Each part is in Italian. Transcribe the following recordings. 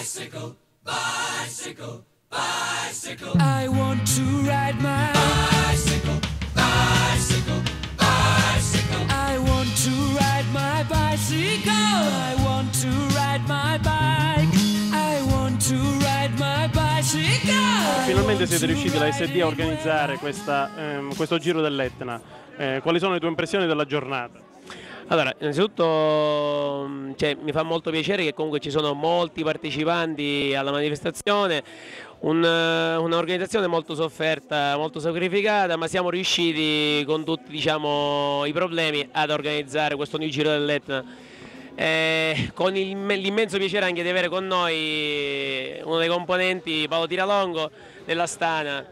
Bicycle, bicycle, bicycle. I want to ride my Bicycle, bicycle, bicycle. I want to ride my bicycle. I want to ride my bike. I want to ride my bicycle. Finalmente siete riusciti la SD a organizzare questa, ehm, questo giro dell'Etna. Eh, quali sono le tue impressioni della giornata? Allora, innanzitutto mh, cioè, mi fa molto piacere che comunque ci sono molti partecipanti alla manifestazione, un, eh, un'organizzazione molto sofferta, molto sacrificata, ma siamo riusciti con tutti diciamo, i problemi ad organizzare questo New Giro dell'Etna. Eh, con l'immenso piacere anche di avere con noi uno dei componenti, Paolo Tiralongo, della Stana,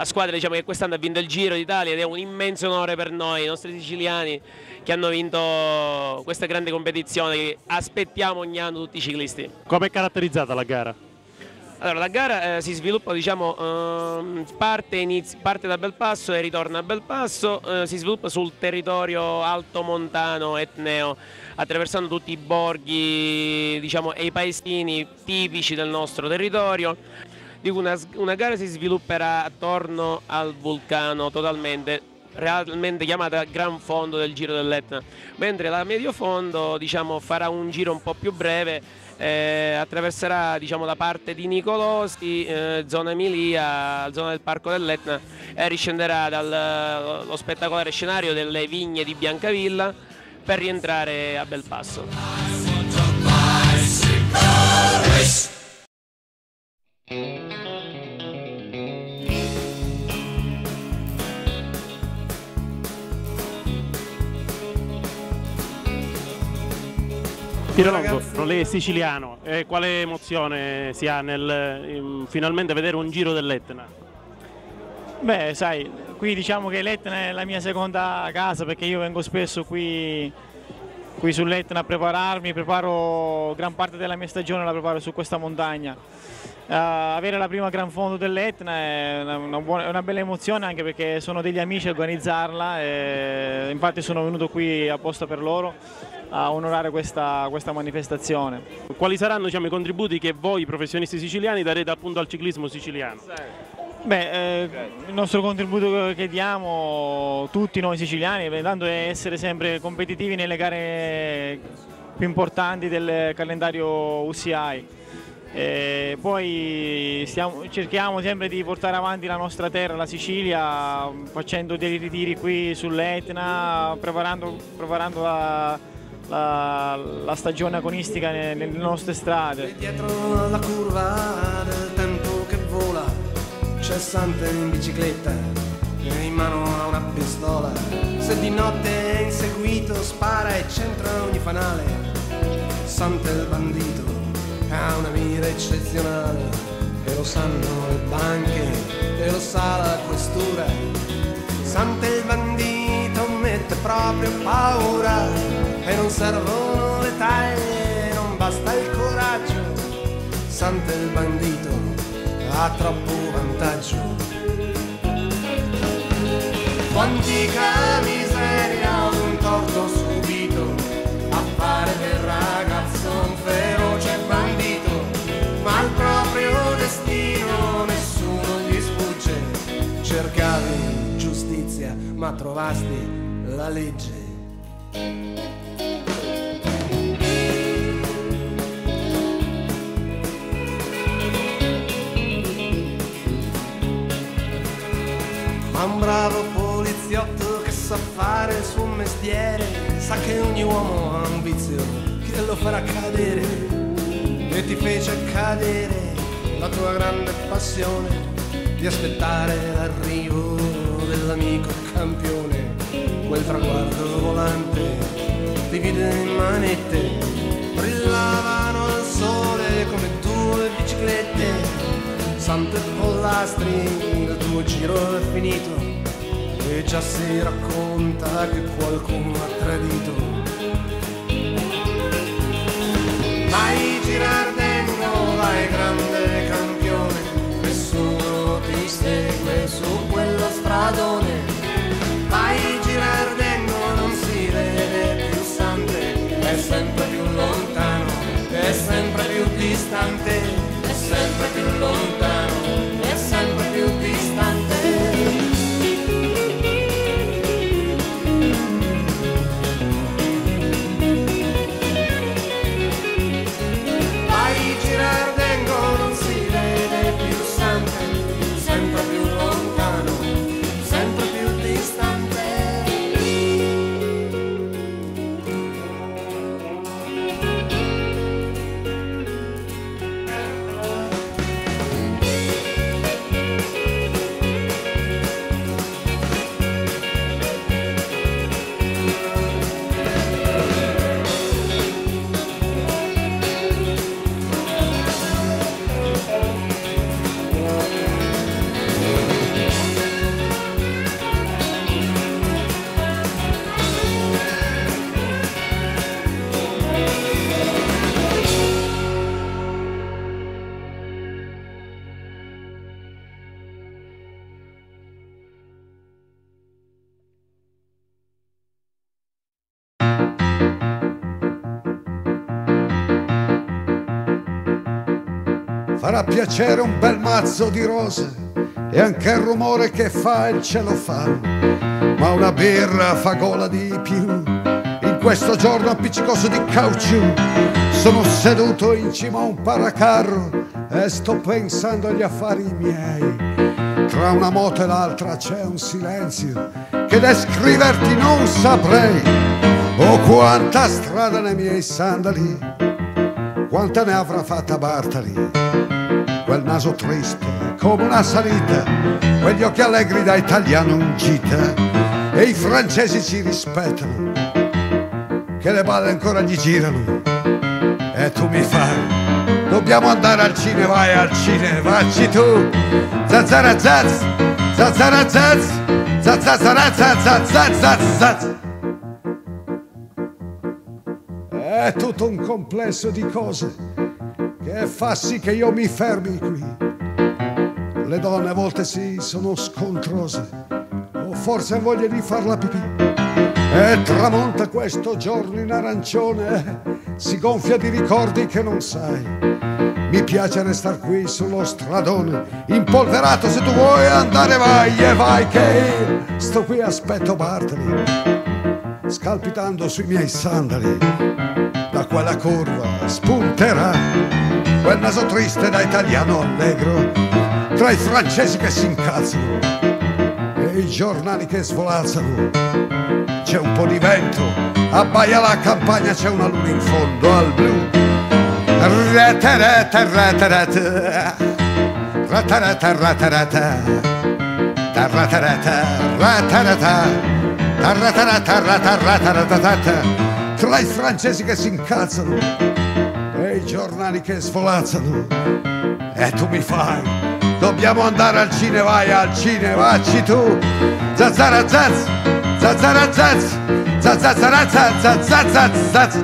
la squadra diciamo, che quest'anno ha vinto il Giro d'Italia ed è un immenso onore per noi, i nostri siciliani che hanno vinto questa grande competizione che aspettiamo ogni anno tutti i ciclisti. Come è caratterizzata la gara? Allora, la gara eh, si sviluppa, diciamo, ehm, parte, inizi- parte da Belpasso e ritorna a Belpasso, eh, si sviluppa sul territorio altomontano etneo, attraversando tutti i borghi diciamo, e i paesini tipici del nostro territorio. Dico, una, una gara si svilupperà attorno al vulcano totalmente realmente chiamata Gran Fondo del Giro dell'Etna, mentre la Medio Fondo diciamo, farà un giro un po' più breve, eh, attraverserà diciamo, la parte di Nicolosi, eh, zona Emilia, zona del Parco dell'Etna e riscenderà dallo spettacolare scenario delle vigne di Biancavilla per rientrare a Belpasso. Tirolongo, lei è siciliano, e quale emozione si ha nel in- finalmente vedere un giro dell'Etna? Beh, sai, qui diciamo che l'Etna è la mia seconda casa perché io vengo spesso qui, qui sull'Etna a prepararmi, preparo gran parte della mia stagione la preparo su questa montagna. Eh, avere la prima gran fondo dell'Etna è una, una buona- una bella emozione anche perché sono degli amici a organizzarla e infatti sono venuto qui apposta per loro a onorare questa, questa manifestazione. Quali saranno diciamo, i contributi che voi professionisti siciliani darete appunto al ciclismo siciliano? Beh, eh, il nostro contributo che diamo tutti noi siciliani intanto è essere sempre competitivi nelle gare più importanti del calendario UCI. E poi stiamo- cerchiamo sempre di portare avanti la nostra terra, la Sicilia, facendo dei ritiri qui sull'Etna, preparando, preparando la, la- la stagione agonistica ne- nelle nostre strade. C'è Sante in bicicletta e in mano ha una pistola. Se di notte è inseguito spara e centra ogni fanale. Sante il bandito ha una mira eccezionale e lo sanno le banche e lo sa la questura. Sante il bandito mette proprio paura e non servono le taglie, non basta il coraggio. Sante il bandito ha troppo vantaggio. Quantica miseria, un torto subito a fare del ragazzo un feroce bandito, ma al proprio destino nessuno gli sfugge. Cercavi giustizia, ma trovasti la legge. Ma un bravo poliziotto che sa fare il suo mestiere sa che ogni uomo ha un vizio che lo farà cadere. E ti fece cadere la tua grande passione di aspettare l'arrivo dell'amico campione. Quel traguardo volante ti vide in manette brillavano al sole come due biciclette Sante pollastri, il tuo giro è finito e già si racconta che qualcuno ha tradito. Vai Girardengo, vai grande campione, nessuno ti segue su quello stradone. Vai Girardengo, non si vede più Sante, è sempre più lontano, è sempre più distante, Farà piacere un bel mazzo di rose e anche il rumore che fa il celofano. Ma una birra fa gola di più. In questo giorno appiccicoso di caucciù sono seduto in cima a un paracarro e sto pensando agli affari miei. Tra una moto e l'altra c'è un silenzio che descriverti non saprei. Oh, quanta strada nei miei sandali, quanta ne avrà fatta Bartali quel naso triste come una salita, quegli occhi allegri da italiano in gita. E i francesi ci rispettano, che le balle ancora gli girano. E tu mi fai, dobbiamo andare al cinema, vai al cinema, vacci tu, zazzara zazz, zazzara zazz, zazzara zazz, zazz, zazz, zazz. È tutto un complesso di cose che fa sì che io mi fermi qui. Le donne a volte sì sono scontrose, o forse hanno voglia di farla pipì. E tramonta questo giorno in arancione, si gonfia di ricordi che non sai. Mi piace restare qui sullo stradone, impolverato se tu vuoi andare vai e vai che sto qui aspetto Bartoli, scalpitando sui miei sandali. Da quella curva spunterà quel naso triste da italiano allegro, tra i francesi che si incazzano e i giornali che svolazzano. C'è un po' di vento, abbaia la campagna, c'è una luna in fondo al blu. Rete, rete, rete, rete, rete, rete, rete, rete. Tra i francesi che si incazzano e i giornali che svolazzano. E tu mi fai, dobbiamo andare al cinema, vai al cinema, vacci tu. Zazzara zazz, zazzara zazz, zazzara zazz,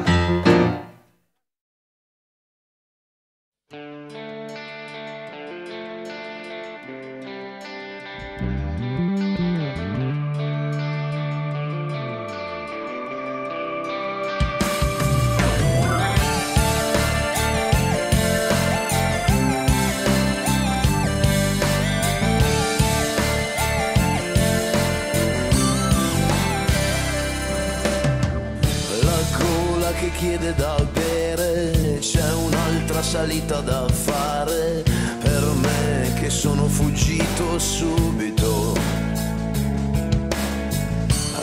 salita da fare per me che sono fuggito subito.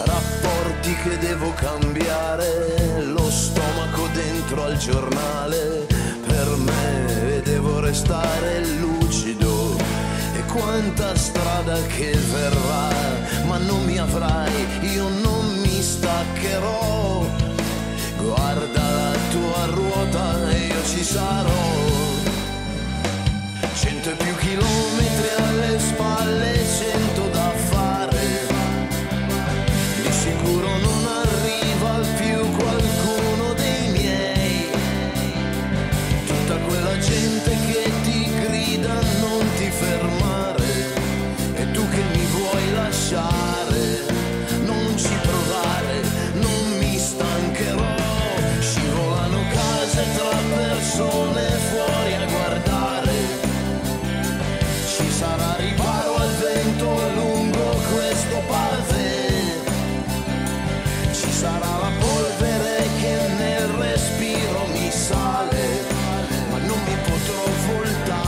Rapporti che devo cambiare, lo stomaco dentro al giornale, per me devo restare lucido. E quanta strada che verrà, ma non mi avrai,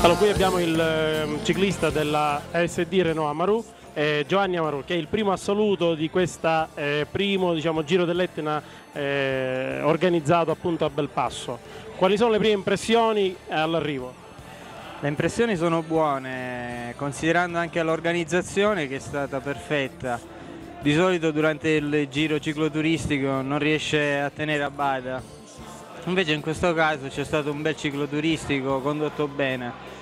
Allora, qui abbiamo il ehm, ciclista della SD Renault Amaru, eh, Giovanni Amaru, che è il primo assoluto di questo primo diciamo, giro dell'Etna eh, organizzato appunto a Belpasso. Quali sono le prime impressioni all'arrivo? Le impressioni sono buone, considerando anche l'organizzazione che è stata perfetta. Di solito durante il giro cicloturistico non riesce a tenere a bada. Invece in questo caso c'è stato un bel cicloturistico condotto bene.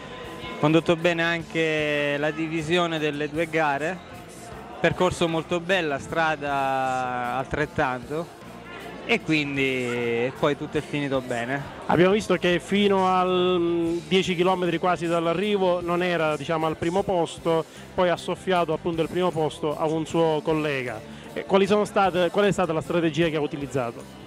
Condotto bene anche la divisione delle due gare. Percorso molto bella, strada altrettanto e quindi poi tutto è finito bene. Abbiamo visto che fino mm, 10 km quasi dall'arrivo non era diciamo, al primo posto, poi ha soffiato appunto il primo posto a un suo collega. Sono state, qual è stata la strategia che ha utilizzato?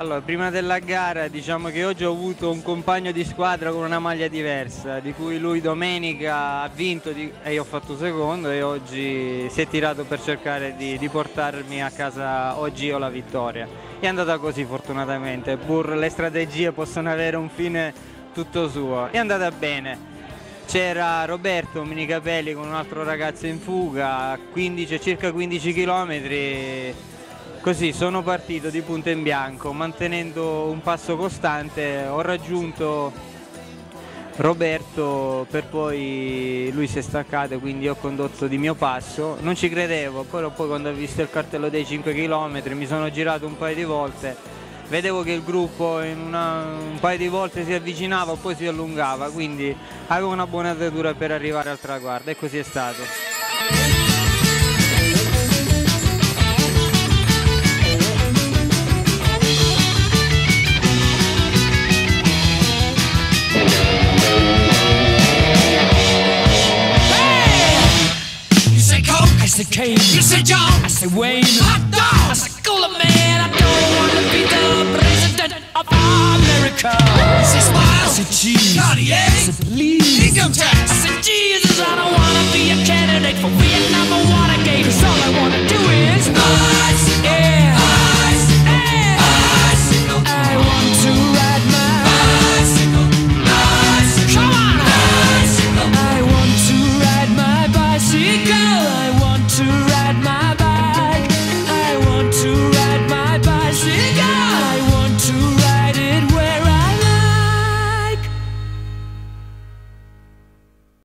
Allora, prima della gara diciamo che oggi ho avuto un compagno di squadra con una maglia diversa, di cui lui domenica ha vinto di- e io ho fatto secondo e oggi si è tirato per cercare di, di portarmi a casa oggi io la vittoria. È andata così fortunatamente, pur le strategie possono avere un fine tutto suo. È andata bene. C'era Roberto Minicapelli con un altro ragazzo in fuga, a 15, circa 15 km. Così sono partito di punto in bianco, mantenendo un passo costante, ho raggiunto Roberto per poi lui si è staccato quindi ho condotto di mio passo, non ci credevo, però poi quando ho visto il cartello dei 5 km mi sono girato un paio di volte, vedevo che il gruppo in una- un paio di volte si avvicinava poi si allungava, quindi avevo una buona datura per arrivare al traguardo e così è stato. I say Kane. You say John, I say Wayne. Hot dog, I say Cooler Man. I don't want to be the president of America. You say Smile, I say Cheese. Cartier, I say Please. Income tax, I say Jesus. I don't want to be a candidate for Vietnam or Watergate. 'cause all I want to do is.